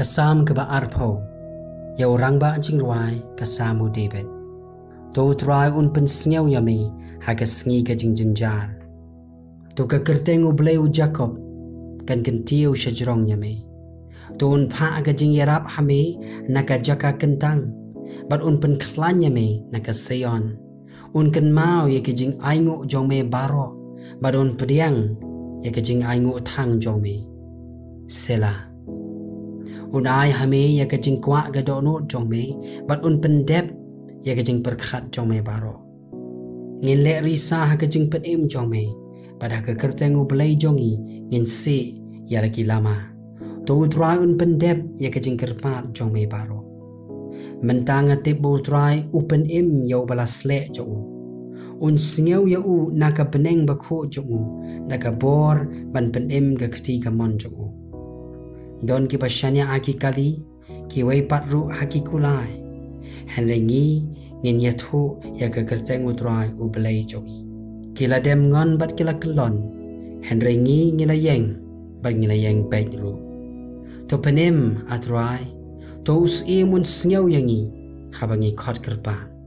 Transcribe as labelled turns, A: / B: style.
A: Kasam ke ba arpo. Ya orang ba anjing ruai kasamu David. Tu try un pen sngeu ya mi ha ka sngi ka jing jenjar. Tu ka kerteng u bleu Jacob kan kan tiu shajrong ya mi. Tu un pa ka jing yarap ha mi na ka jaka kentang. Bat un pen klan ya mi na ka. Un kan mau ya ka jing aingu jong me baro. Bat un pediang ya ka jing aingu thang jong me. Selah unai hame ya ka jingkwa ga do no jongme but un pendep ya ka jing perkhat jongme baro ngin le risa ha ka jing pen im jongme pada ka kerteng u belai jongi ngin se ya lagi lama to utrai un pendep ya ka jing kerpat jongme baro mentang atip bu utrai upen im ya balas le jong un singew ya u naka peneng bakho jong u naka bor ban pen im ga khti ga mon jong u don ki pasanya aki kali ki wai pat ru haki kulai. Ngi ngin ya thu ya ka kerteng utrai u blai jogi. Kila dem ngon bat kila kelon. Han re ngi ngi la yeng bat ngi la yeng pe ru. To penem atrai to us e mun yangi habangi khot kerpa